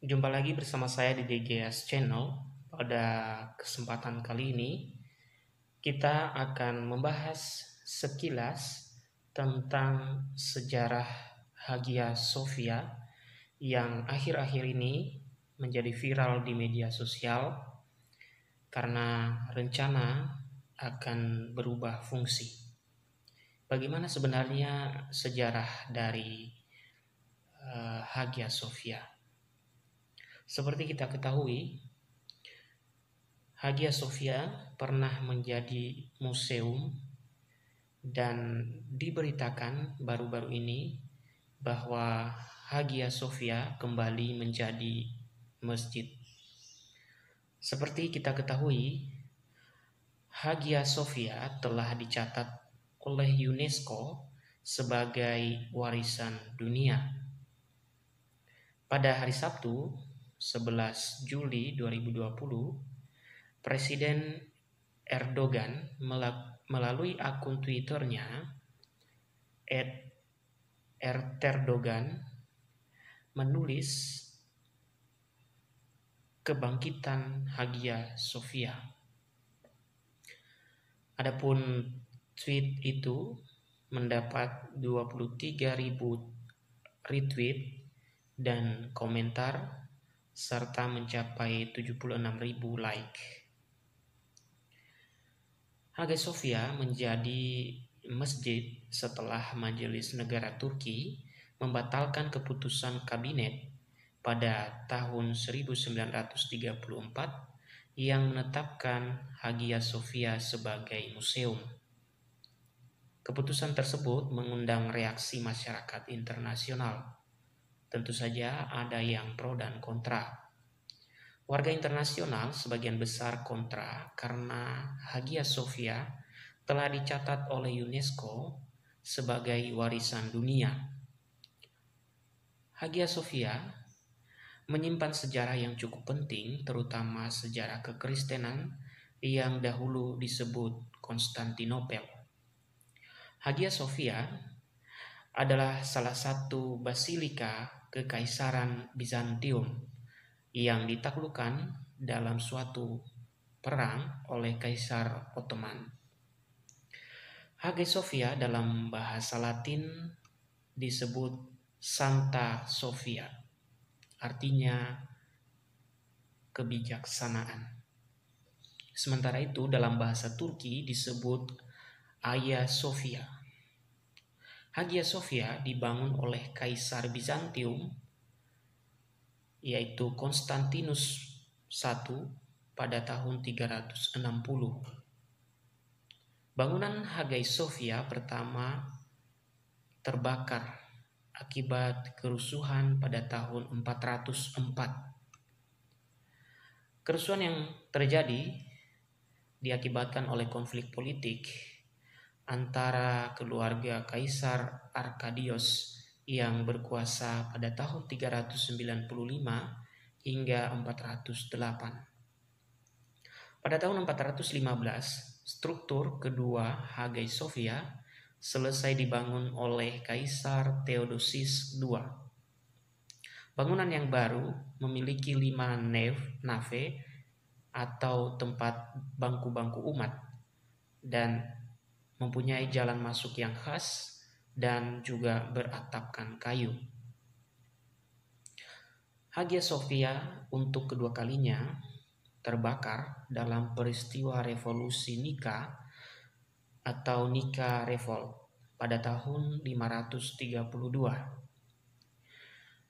Jumpa lagi bersama saya di DGS Channel. Pada kesempatan kali ini, kita akan membahas sekilas tentang sejarah Hagia Sophia yang akhir-akhir ini menjadi viral di media sosial karena rencana akan berubah fungsi. Bagaimana sebenarnya sejarah dari uh, Hagia Sophia? Seperti kita ketahui, Hagia Sophia pernah menjadi museum dan diberitakan baru-baru ini bahwa Hagia Sophia kembali menjadi masjid. Seperti kita ketahui, Hagia Sophia telah dicatat oleh UNESCO sebagai warisan dunia. Pada hari Sabtu, 11 Juli 2020, Presiden Erdogan melalui akun Twitternya @erterdogan menulis kebangkitan Hagia Sophia. Adapun tweet itu mendapat 23.000 retweet dan komentar serta mencapai 76.000 like. Hagia Sophia menjadi masjid setelah Majelis Negara Turki membatalkan keputusan kabinet pada tahun 1934 yang menetapkan Hagia Sophia sebagai museum. Keputusan tersebut mengundang reaksi masyarakat internasional Tentu saja ada yang pro dan kontra. Warga internasional sebagian besar kontra karena Hagia Sophia telah dicatat oleh UNESCO sebagai warisan dunia. Hagia Sophia menyimpan sejarah yang cukup penting, terutama sejarah kekristenan yang dahulu disebut Konstantinopel. Hagia Sophia adalah salah satu basilika Kekaisaran Bizantium yang ditaklukkan dalam suatu perang oleh Kaisar Ottoman. Hagia Sophia dalam bahasa Latin disebut Santa Sophia, artinya kebijaksanaan. Sementara itu dalam bahasa Turki disebut Aya Sophia Hagia Sophia dibangun oleh Kaisar Bizantium yaitu Konstantinus I pada tahun 360. Bangunan Hagia Sophia pertama terbakar akibat kerusuhan pada tahun 404. Kerusuhan yang terjadi diakibatkan oleh konflik politik antara keluarga Kaisar Arkadios yang berkuasa pada tahun 395 hingga 408. Pada tahun 415, struktur kedua Hagia Sophia selesai dibangun oleh Kaisar Theodosius II. Bangunan yang baru memiliki lima nave, nave atau tempat bangku-bangku umat dan mempunyai jalan masuk yang khas dan juga beratapkan kayu. Hagia Sophia untuk kedua kalinya terbakar dalam peristiwa revolusi Nika atau Nika Revolt pada tahun 532.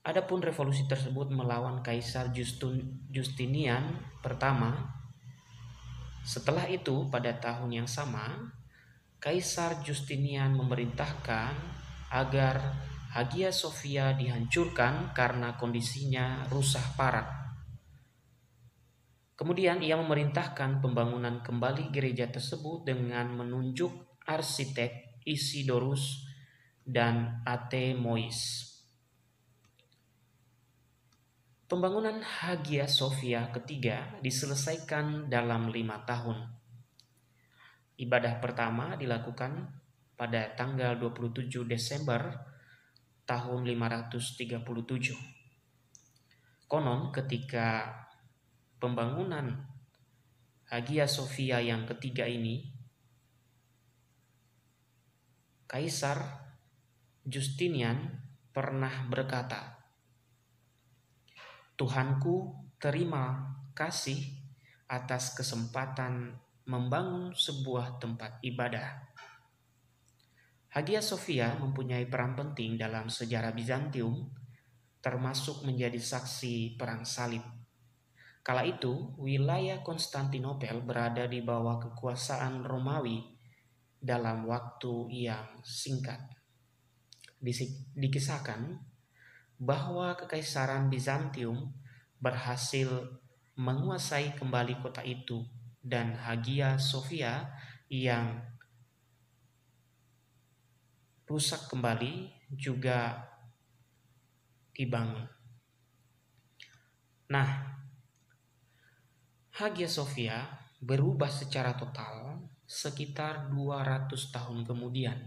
Adapun revolusi tersebut melawan Kaisar Justinian pertama. Setelah itu pada tahun yang sama Kaisar Justinian memerintahkan agar Hagia Sophia dihancurkan karena kondisinya rusak parah. Kemudian ia memerintahkan pembangunan kembali gereja tersebut dengan menunjuk arsitek Isidorus dan Ate Mois. Pembangunan Hagia Sophia ketiga diselesaikan dalam lima tahun. Ibadah pertama dilakukan pada tanggal 27 Desember tahun 537. Konon ketika pembangunan Hagia Sophia yang ketiga ini, Kaisar Justinian pernah berkata, Tuhanku terima kasih atas kesempatan membangun sebuah tempat ibadah. Hagia Sophia mempunyai peran penting dalam sejarah Bizantium, termasuk menjadi saksi perang salib Kala itu, wilayah Konstantinopel berada di bawah kekuasaan Romawi dalam waktu yang singkat. Dikisahkan bahwa kekaisaran Bizantium berhasil menguasai kembali kota itu dan Hagia Sophia yang rusak kembali juga dibangun. Nah, Hagia Sophia berubah secara total sekitar 200 tahun kemudian.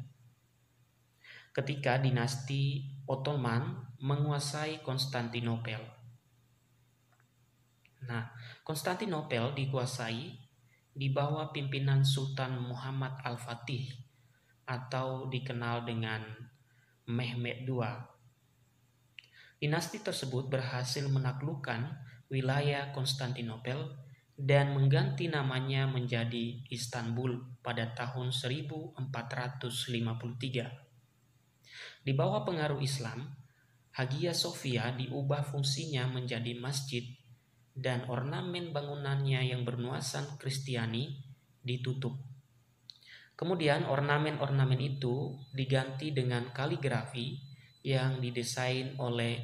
Ketika dinasti Ottoman menguasai Konstantinopel. Nah, Konstantinopel dikuasai di bawah pimpinan Sultan Muhammad Al-Fatih atau dikenal dengan Mehmed II. Dinasti tersebut berhasil menaklukkan wilayah Konstantinopel dan mengganti namanya menjadi Istanbul pada tahun 1453. Di bawah pengaruh Islam, Hagia Sophia diubah fungsinya menjadi masjid dan ornamen bangunannya yang bernuansa Kristiani ditutup. Kemudian ornamen-ornamen itu diganti dengan kaligrafi yang didesain oleh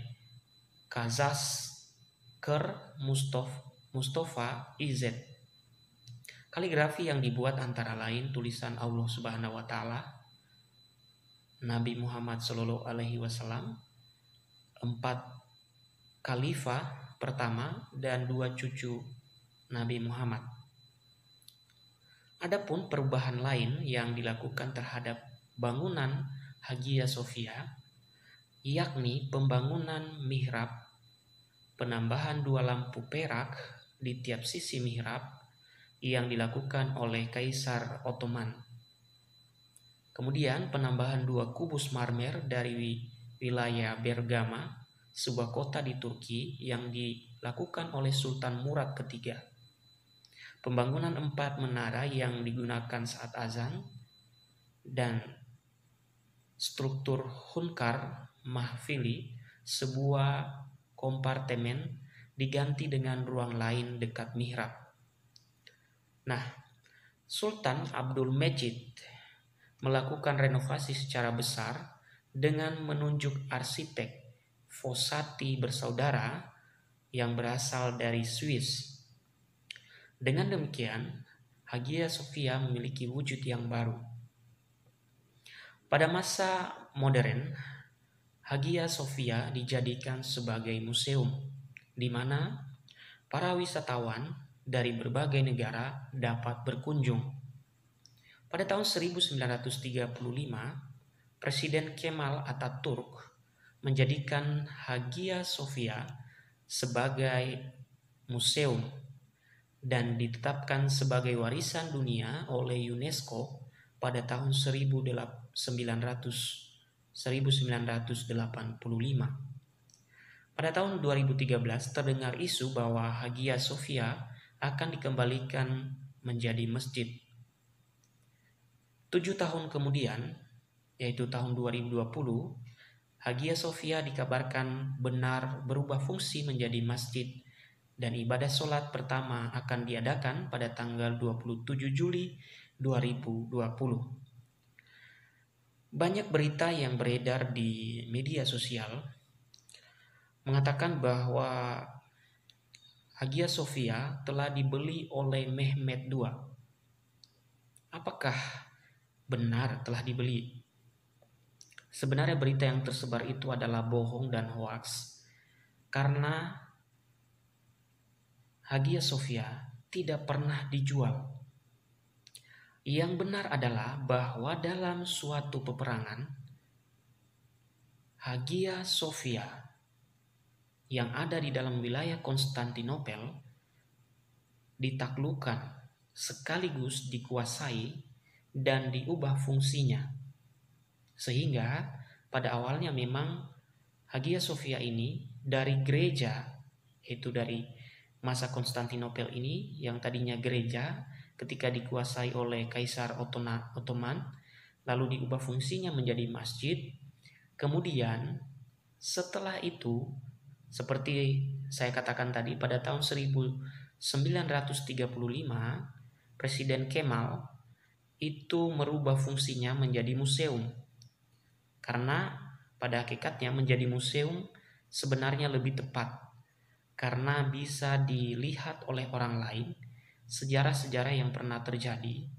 Kazas Ker Mustafa Mustafa IZ. Kaligrafi yang dibuat antara lain tulisan Allah Subhanahu wa taala, Nabi Muhammad Shallallahu alaihi wasallam, empat khalifah pertama dan dua cucu Nabi Muhammad. Adapun perubahan lain yang dilakukan terhadap bangunan Hagia Sophia yakni pembangunan mihrab, penambahan dua lampu perak di tiap sisi mihrab yang dilakukan oleh Kaisar Ottoman. Kemudian penambahan dua kubus marmer dari wilayah Bergama, sebuah kota di Turki yang dilakukan oleh Sultan Murad III. Pembangunan empat menara yang digunakan saat azan dan struktur Hunkar Mahfili, sebuah kompartemen diganti dengan ruang lain dekat mihrab. Nah, Sultan Abdul Majid melakukan renovasi secara besar dengan menunjuk arsitek Fossati bersaudara yang berasal dari Swiss. Dengan demikian, Hagia Sophia memiliki wujud yang baru. Pada masa modern, Hagia Sophia dijadikan sebagai museum di mana para wisatawan dari berbagai negara dapat berkunjung. Pada tahun 1935, Presiden Kemal Ataturk menjadikan Hagia Sophia sebagai museum dan ditetapkan sebagai warisan dunia oleh UNESCO pada tahun 1900 1985. Pada tahun 2013 terdengar isu bahwa Hagia Sophia akan dikembalikan menjadi masjid. Tujuh tahun kemudian, yaitu tahun 2020, Hagia Sophia dikabarkan benar berubah fungsi menjadi masjid dan ibadah sholat pertama akan diadakan pada tanggal 27 Juli 2020. Banyak berita yang beredar di media sosial mengatakan bahwa Hagia Sophia telah dibeli oleh Mehmet II. Apakah benar telah dibeli? Sebenarnya berita yang tersebar itu adalah bohong dan hoaks karena Hagia Sophia tidak pernah dijual. Yang benar adalah bahwa dalam suatu peperangan Hagia Sophia yang ada di dalam wilayah Konstantinopel ditaklukkan sekaligus dikuasai dan diubah fungsinya. Sehingga pada awalnya memang Hagia Sophia ini dari gereja itu dari masa Konstantinopel ini yang tadinya gereja ketika dikuasai oleh Kaisar Ottoman lalu diubah fungsinya menjadi masjid. Kemudian setelah itu seperti saya katakan tadi pada tahun 1935 Presiden Kemal itu merubah fungsinya menjadi museum. Karena pada hakikatnya menjadi museum sebenarnya lebih tepat karena bisa dilihat oleh orang lain sejarah-sejarah yang pernah terjadi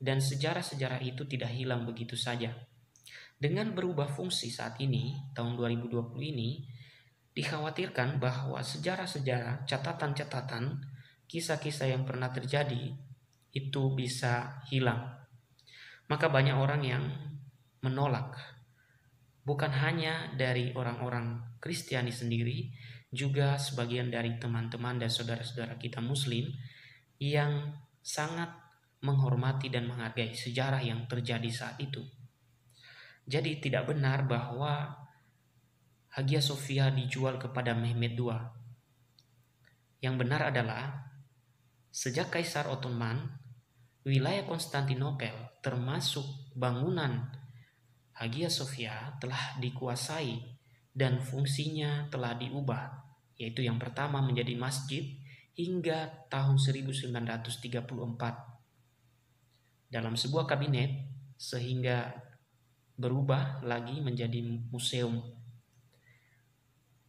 dan sejarah-sejarah itu tidak hilang begitu saja. Dengan berubah fungsi saat ini, tahun 2020 ini, Dikhawatirkan bahwa sejarah-sejarah, catatan-catatan, kisah-kisah yang pernah terjadi itu bisa hilang. Maka banyak orang yang menolak. Bukan hanya dari orang-orang Kristiani sendiri, juga sebagian dari teman-teman dan saudara-saudara kita muslim yang sangat menghormati dan menghargai sejarah yang terjadi saat itu. Jadi tidak benar bahwa Hagia Sophia dijual kepada Mehmet II. Yang benar adalah sejak Kaisar Ottoman, wilayah Konstantinopel termasuk bangunan Hagia Sophia telah dikuasai dan fungsinya telah diubah, yaitu yang pertama menjadi masjid hingga tahun 1934 dalam sebuah kabinet sehingga berubah lagi menjadi museum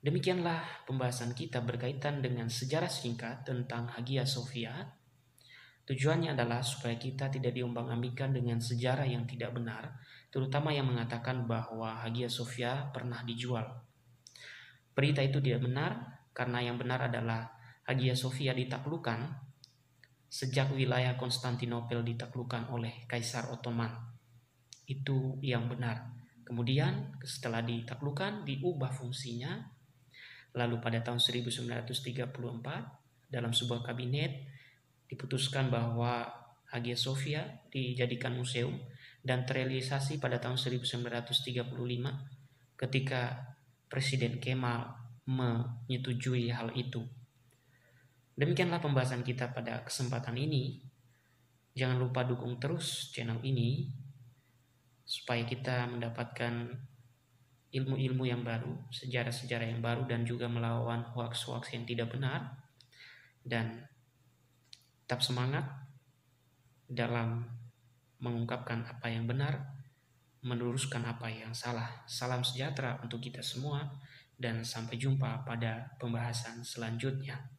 Demikianlah pembahasan kita berkaitan dengan sejarah singkat tentang Hagia Sophia. Tujuannya adalah supaya kita tidak diombang-ambingkan dengan sejarah yang tidak benar, terutama yang mengatakan bahwa Hagia Sophia pernah dijual. Berita itu tidak benar karena yang benar adalah Hagia Sophia ditaklukkan sejak wilayah Konstantinopel ditaklukkan oleh Kaisar Ottoman. Itu yang benar. Kemudian setelah ditaklukkan diubah fungsinya Lalu pada tahun 1934 dalam sebuah kabinet diputuskan bahwa Hagia Sophia dijadikan museum dan terrealisasi pada tahun 1935 ketika Presiden Kemal menyetujui hal itu. Demikianlah pembahasan kita pada kesempatan ini. Jangan lupa dukung terus channel ini supaya kita mendapatkan ilmu-ilmu yang baru, sejarah-sejarah yang baru dan juga melawan hoax-hoax yang tidak benar dan tetap semangat dalam mengungkapkan apa yang benar, meluruskan apa yang salah. Salam sejahtera untuk kita semua dan sampai jumpa pada pembahasan selanjutnya.